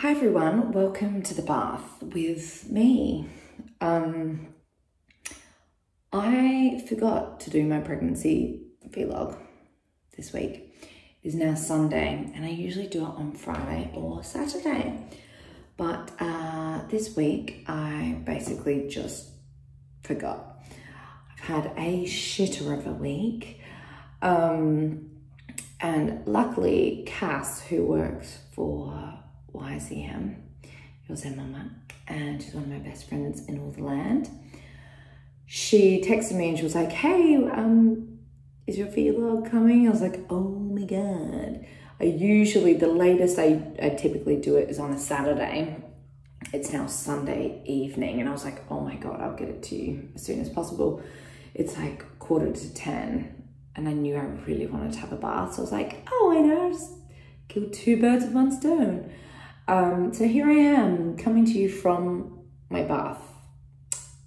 Hi everyone, welcome to the bath with me. Um, I forgot to do my pregnancy vlog this week. It is now Sunday and I usually do it on Friday or Saturday. But uh, this week I basically just forgot. I've had a shitter of a week. Um, and luckily Cass, who works for YZM. Was her mama and she's one of my best friends in all the land. She texted me and she was like, hey, um, is your vlog coming? I was like, oh my God. I usually, the latest I, I typically do it is on a Saturday. It's now Sunday evening and I was like, oh my God, I'll get it to you as soon as possible. It's like quarter to 10 and I knew I really wanted to have a bath. So I was like, oh, I know, just kill two birds with one stone. Um, so here I am coming to you from my bath.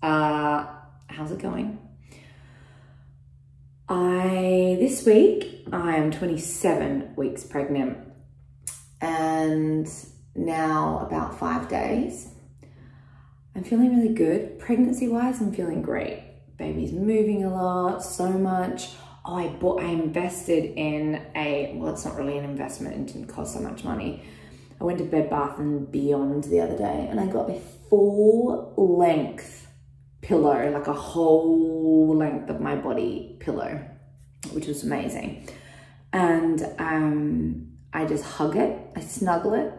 Uh, how's it going? I, this week, I am 27 weeks pregnant and now about five days. I'm feeling really good. Pregnancy wise, I'm feeling great. Baby's moving a lot, so much. Oh, I bought, I invested in a, well, it's not really an investment. It didn't cost so much money I went to Bed Bath and Beyond the other day and I got a full length pillow, like a whole length of my body pillow, which was amazing. And um, I just hug it, I snuggle it,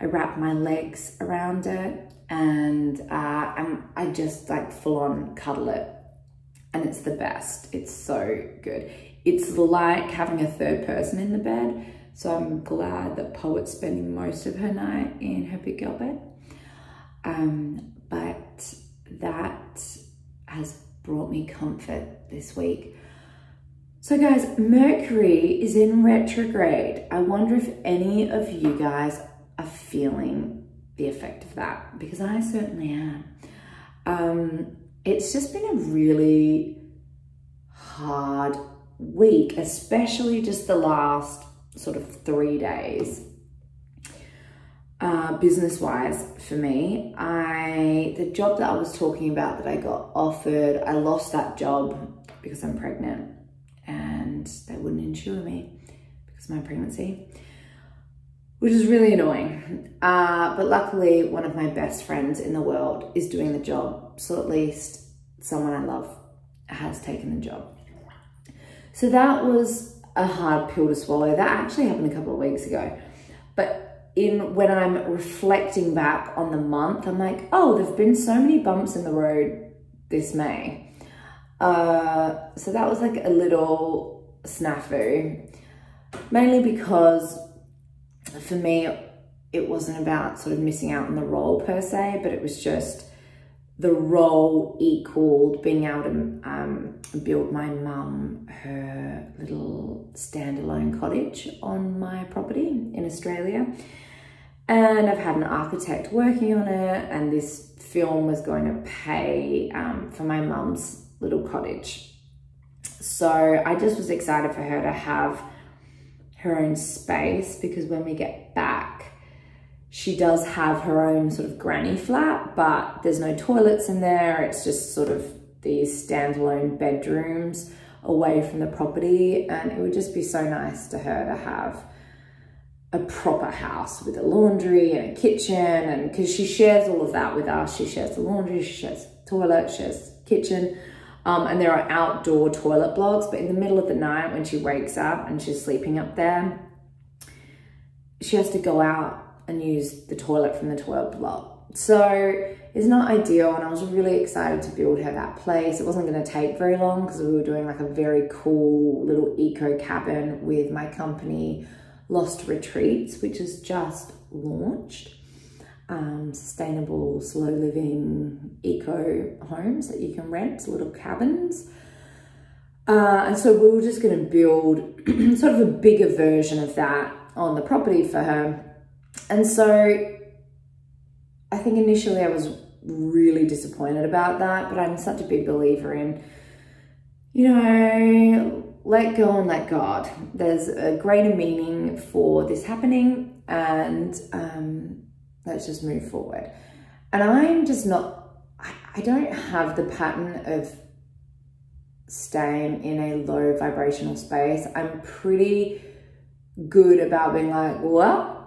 I wrap my legs around it, and uh, I just like full on cuddle it. And it's the best. It's so good. It's like having a third person in the bed so I'm glad that Poet's spending most of her night in her big girl bed. Um, but that has brought me comfort this week. So guys, Mercury is in retrograde. I wonder if any of you guys are feeling the effect of that because I certainly am. Um, it's just been a really hard week, especially just the last sort of three days. Uh, business wise for me, I the job that I was talking about that I got offered, I lost that job because I'm pregnant and they wouldn't insure me because my pregnancy, which is really annoying. Uh, but luckily, one of my best friends in the world is doing the job, so at least someone I love has taken the job. So that was a hard pill to swallow. That actually happened a couple of weeks ago. But in when I'm reflecting back on the month, I'm like, oh, there've been so many bumps in the road this May. Uh, so that was like a little snafu, mainly because for me, it wasn't about sort of missing out on the role per se, but it was just the role equaled being able to um, build my mum her little standalone cottage on my property in Australia. And I've had an architect working on it, and this film was going to pay um, for my mum's little cottage. So I just was excited for her to have her own space because when we get back, she does have her own sort of granny flat, but there's no toilets in there. It's just sort of these standalone bedrooms away from the property. And it would just be so nice to her to have a proper house with a laundry and a kitchen. And because she shares all of that with us, she shares the laundry, she shares toilet, she shares kitchen. Um, and there are outdoor toilet blocks, but in the middle of the night when she wakes up and she's sleeping up there, she has to go out and use the toilet from the toilet block. So it's not ideal and I was really excited to build her that place. It wasn't gonna take very long because we were doing like a very cool little eco cabin with my company Lost Retreats, which is just launched. Um, sustainable, slow living eco homes that you can rent, little cabins. Uh, and so we were just going to build sort of a bigger version of that on the property for her and so I think initially I was really disappointed about that, but I'm such a big believer in, you know, let go and let God. There's a greater meaning for this happening, and um, Let's just move forward. And I'm just not, I, don't have the pattern of staying in a low vibrational space. I'm pretty good about being like, well,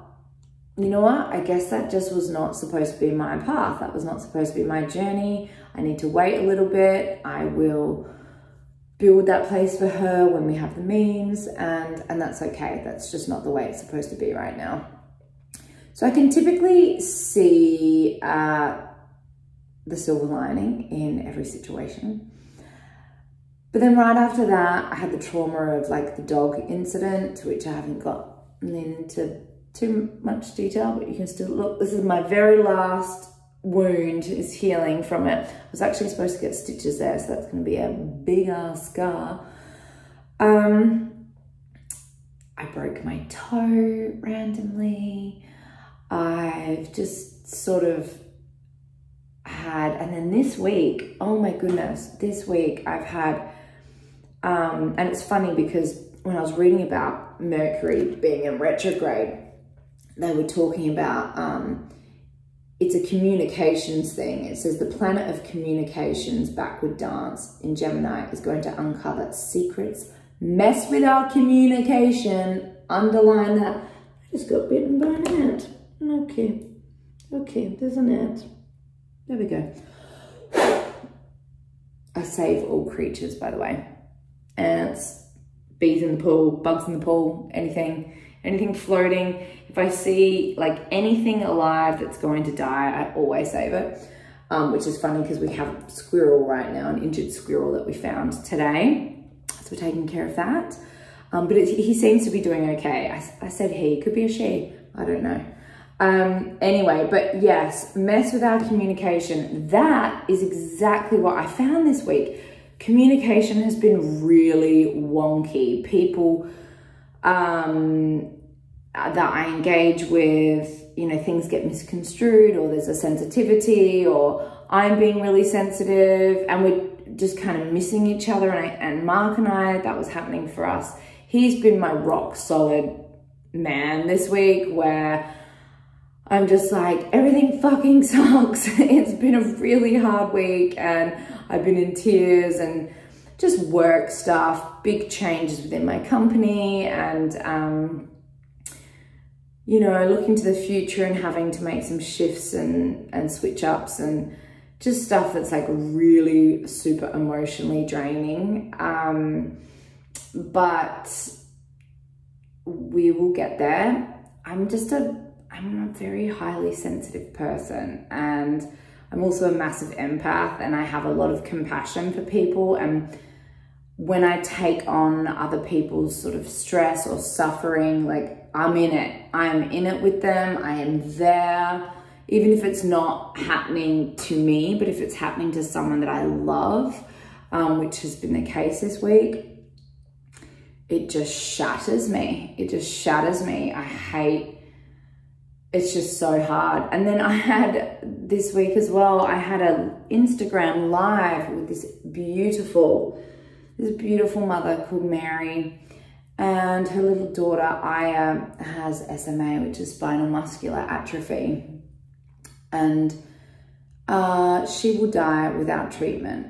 you know what? I guess that just was not supposed to be my path. That was not supposed to be my journey. I need to wait a little bit. I will build that place for her when we have the means and, and that's okay. That's just not the way it's supposed to be right now. So I can typically see uh, the silver lining in every situation. But then right after that, I had the trauma of like the dog incident, which I haven't got into too much detail, but you can still look. This is my very last wound is healing from it. I was actually supposed to get stitches there, so that's going to be a big ass scar. Um, I broke my toe randomly. I've just sort of had, and then this week, oh my goodness, this week I've had, um, and it's funny because when I was reading about Mercury being in retrograde, they were talking about um, it's a communications thing. It says the planet of communications backward dance in Gemini is going to uncover secrets, mess with our communication, underline that. I just got bitten by an ant. Okay, okay, there's an ant. There we go. I save all creatures, by the way. Ants, bees in the pool, bugs in the pool, anything anything floating. If I see like anything alive that's going to die, I always save it. Um, which is funny because we have a squirrel right now, an injured squirrel that we found today. So we're taking care of that. Um, but it, he seems to be doing okay. I, I said he, could be a she, I don't know. Um, anyway, but yes, mess with our communication. That is exactly what I found this week. Communication has been really wonky. People um, that I engage with, you know, things get misconstrued or there's a sensitivity or I'm being really sensitive and we're just kind of missing each other. And, I, and Mark and I, that was happening for us. He's been my rock solid man this week where I'm just like, everything fucking sucks. it's been a really hard week and I've been in tears and just work stuff, big changes within my company and, um, you know, looking to the future and having to make some shifts and, and switch ups and just stuff that's like really super emotionally draining. Um, but we will get there. I'm just a, I'm a very highly sensitive person and I'm also a massive empath and I have a lot of compassion for people and when I take on other people's sort of stress or suffering, like I'm in it. I am in it with them. I am there. Even if it's not happening to me, but if it's happening to someone that I love, um, which has been the case this week, it just shatters me. It just shatters me. I hate, it's just so hard. And then I had this week as well, I had an Instagram live with this beautiful this beautiful mother called Mary and her little daughter Ayah has SMA, which is spinal muscular atrophy. And uh, she will die without treatment.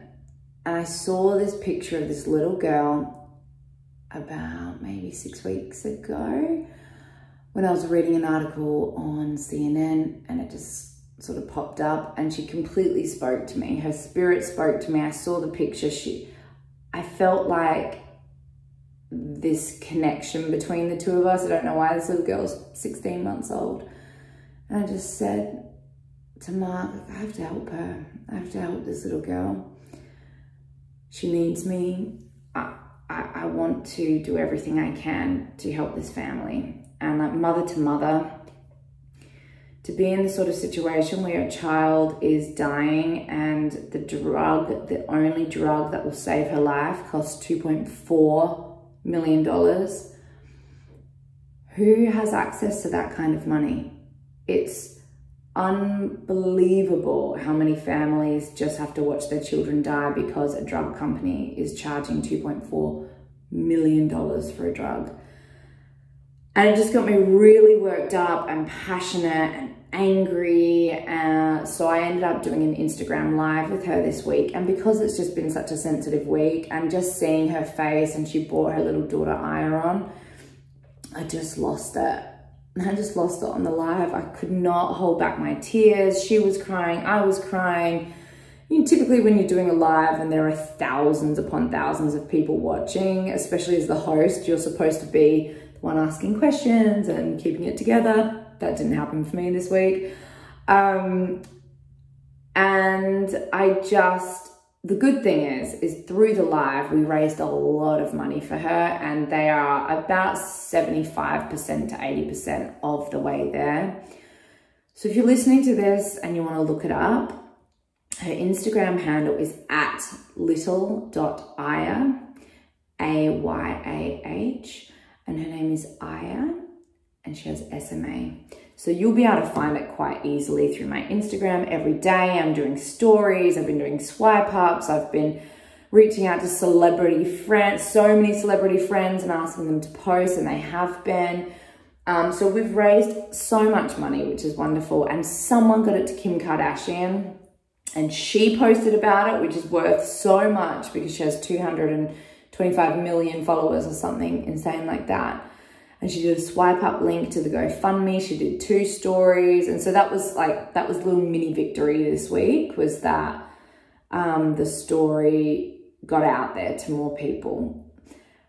And I saw this picture of this little girl about maybe six weeks ago when I was reading an article on CNN and it just sort of popped up and she completely spoke to me. Her spirit spoke to me. I saw the picture. She felt like this connection between the two of us. I don't know why this little girl's 16 months old. And I just said to Mark, I have to help her. I have to help this little girl. She needs me. I, I, I want to do everything I can to help this family. And like mother to mother, to be in the sort of situation where a child is dying and the drug, the only drug that will save her life costs $2.4 million. Who has access to that kind of money? It's unbelievable how many families just have to watch their children die because a drug company is charging $2.4 million for a drug. And it just got me really worked up and passionate and angry. Uh, so I ended up doing an Instagram live with her this week. And because it's just been such a sensitive week and just seeing her face and she brought her little daughter Ayah on, I just lost it. I just lost it on the live. I could not hold back my tears. She was crying, I was crying. You know, typically when you're doing a live and there are thousands upon thousands of people watching, especially as the host, you're supposed to be one asking questions and keeping it together. That didn't happen for me this week. Um, and I just, the good thing is, is through the live, we raised a lot of money for her and they are about 75% to 80% of the way there. So if you're listening to this and you want to look it up, her Instagram handle is at little.aya, A-Y-A-H is Ayah and she has SMA. So you'll be able to find it quite easily through my Instagram every day. I'm doing stories, I've been doing swipe ups, I've been reaching out to celebrity friends, so many celebrity friends and asking them to post and they have been. Um, so we've raised so much money, which is wonderful. And someone got it to Kim Kardashian and she posted about it, which is worth so much because she has 200 and 25 million followers or something insane like that. And she did a swipe up link to the GoFundMe. She did two stories. And so that was like, that was a little mini victory this week was that um, the story got out there to more people.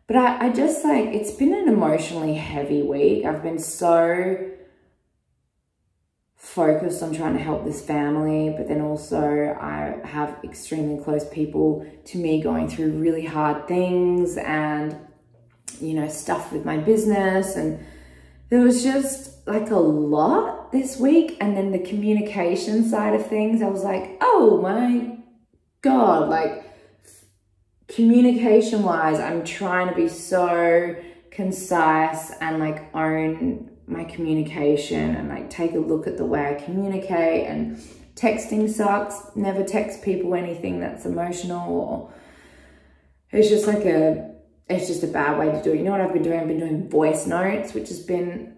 But I, I just like, it's been an emotionally heavy week. I've been so focused on trying to help this family, but then also I have extremely close people to me going through really hard things and, you know, stuff with my business. And there was just like a lot this week. And then the communication side of things, I was like, oh my God, like communication wise, I'm trying to be so concise and like own my communication and like take a look at the way I communicate and texting sucks. Never text people anything that's emotional or it's just like a, it's just a bad way to do it. You know what I've been doing? I've been doing voice notes, which has been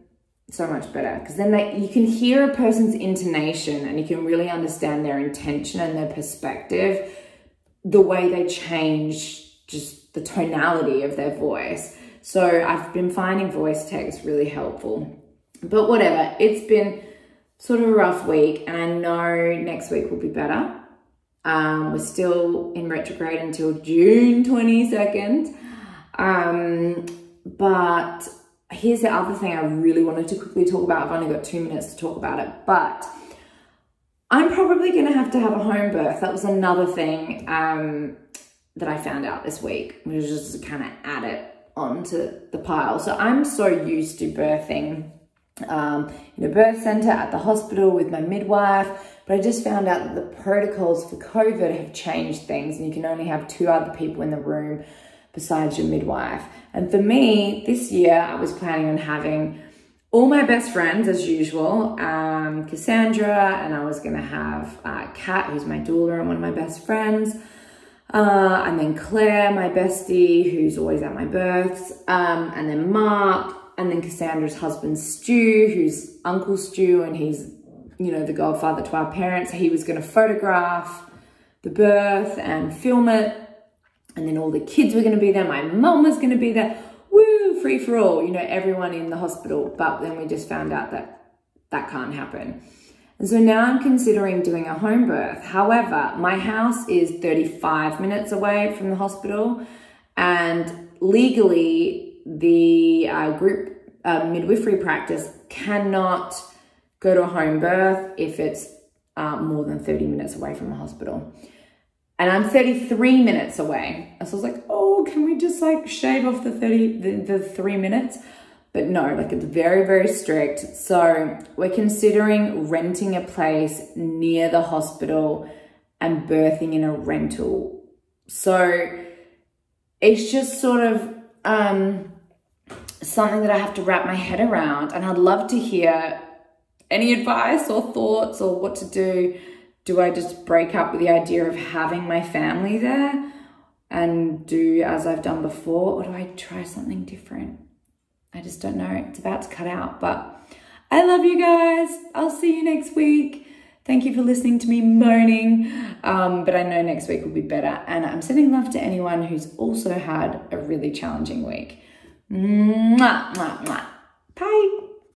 so much better because then they, you can hear a person's intonation and you can really understand their intention and their perspective, the way they change just the tonality of their voice. So I've been finding voice text really helpful. But whatever, it's been sort of a rough week and I know next week will be better. Um, we're still in retrograde until June 22nd. Um, but here's the other thing I really wanted to quickly talk about. I've only got two minutes to talk about it, but I'm probably going to have to have a home birth. That was another thing um, that I found out this week, which is just to kind of add it onto the pile. So I'm so used to birthing um, in a birth center at the hospital with my midwife, but I just found out that the protocols for COVID have changed things and you can only have two other people in the room besides your midwife. And for me, this year, I was planning on having all my best friends as usual, um, Cassandra, and I was gonna have uh, Kat, who's my doula and one of my best friends, uh, and then Claire, my bestie, who's always at my births, um, and then Mark, and then Cassandra's husband, Stu, who's Uncle Stu, and he's, you know, the godfather to our parents. He was to photograph the birth and film it. And then all the kids were going to be there. My mum was going to be there. Woo, free for all, you know, everyone in the hospital. But then we just found out that that can't happen. And so now I'm considering doing a home birth. However, my house is 35 minutes away from the hospital and legally the uh, group uh, midwifery practice cannot go to a home birth if it's uh, more than 30 minutes away from the hospital. And I'm 33 minutes away. So I was like, oh, can we just like shave off the 30, the, the three minutes? But no, like it's very, very strict. So we're considering renting a place near the hospital and birthing in a rental. So it's just sort of um, something that I have to wrap my head around. And I'd love to hear any advice or thoughts or what to do. Do I just break up with the idea of having my family there and do as I've done before, or do I try something different? I just don't know. It's about to cut out, but I love you guys. I'll see you next week. Thank you for listening to me moaning. Um, but I know next week will be better. And I'm sending love to anyone who's also had a really challenging week. Mwah, mwah, mwah. Bye.